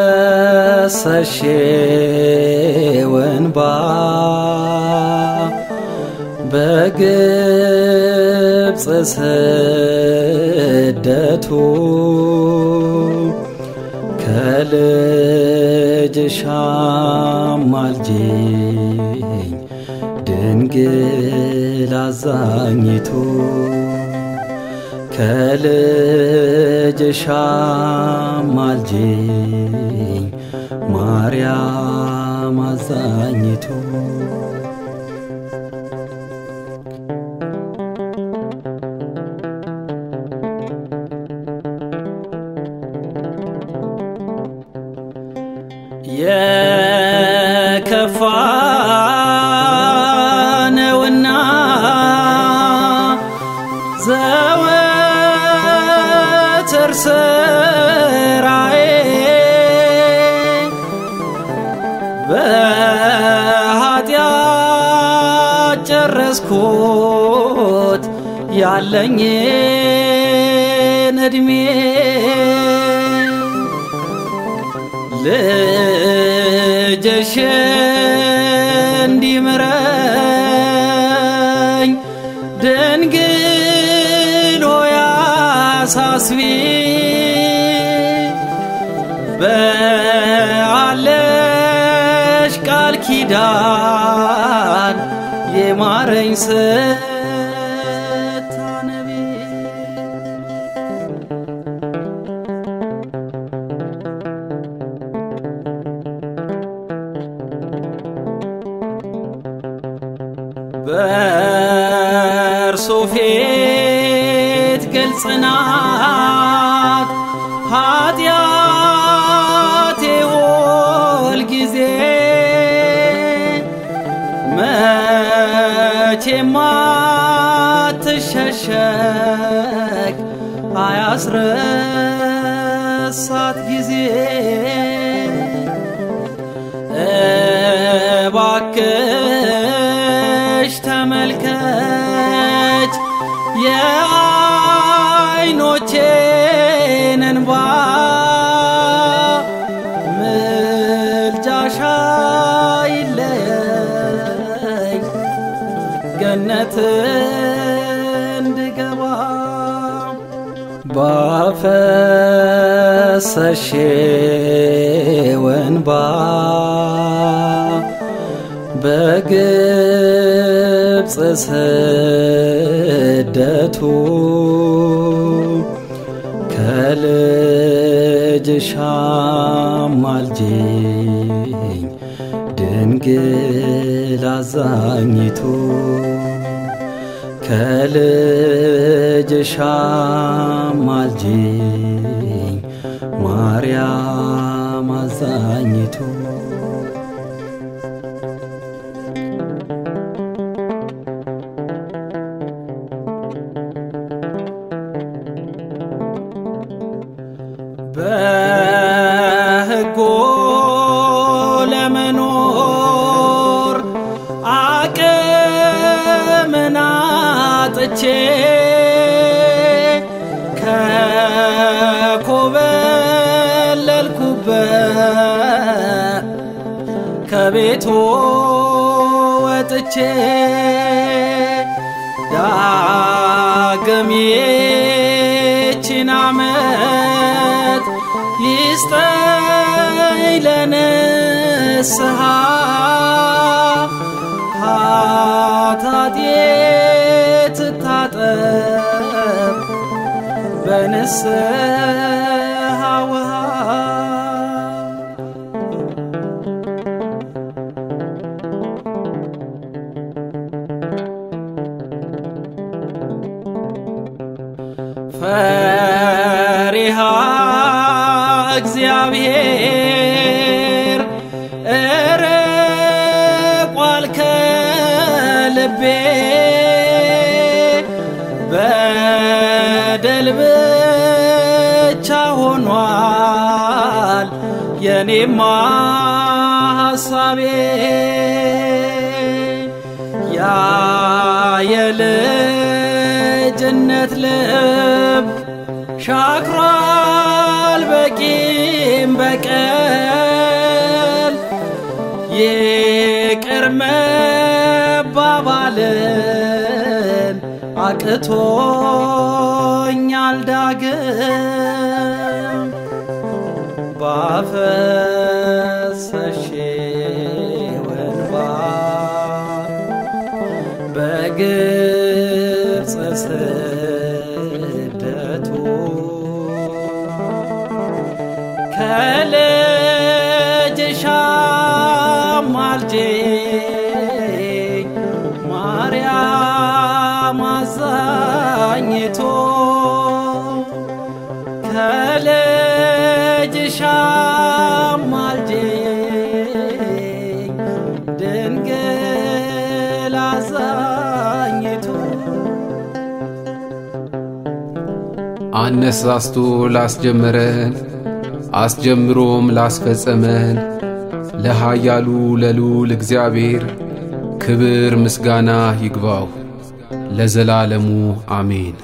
ባፈሰሼ ወንባ በግብፅ ስደቱ ከልጅሽ አማልጂኝ ድንግል አዛኝቱ ከልጅሽ አማልጂኝ ማርያም አዛኝቱ። የከፋ ስራዬ በኃጢአት ጨረስኩት ያለኝን ዕድሜ ልጅሽ እንዲምረኝ ድንግል አሳስቢ በአለሽ ቃል ኪዳን የማረኝ ስታነቢ በእርሱ ፊት ግልጽ ናት ኃጢአቴ ሁል ጊዜ መቼም አትሸሸግ አያስረሳት ጊዜ እንድገባ ባፈሰሼ ወንባ በግብፅ ስደቱ ከልጅሽ ድንግል አዛኝቱ ከልጅሽ አማልጂኝ ማርያም አዛኝቱ። በሕጎ አጥቼ ከኮበለልኩበት ከቤቱ ወጥቼ ዳግም ይህችን ዓመት ይስጠኝ ለንስሐ ኃጢአቴ ትታጠብ በንስሐ ውሃ ፈሪሃ እግዚአብሔር ሆኗል የኔማ ሐሳቤ ያ የልጅነት ልብ ሻክሯል በቂ በቀል ይቅር መባባልን አቅቶኛል ዳግም ባፈሰሽው እንባ በግብፅ ስደቱ ከልጅሽ አማልጅኝ ማርያም አዛኝቶ ከልጅሽ አማልጅኝ ድንግል አዛኝቱ አነሳስቶ ላስጀመረን አስጀምሮም ላስፈጸመን ለኃያሉ ለልዑል እግዚአብሔር ክብር ምስጋና ይግባው ለዘላለሙ አሜን።